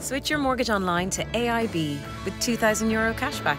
Switch your mortgage online to AIB with €2,000 Euro cashback.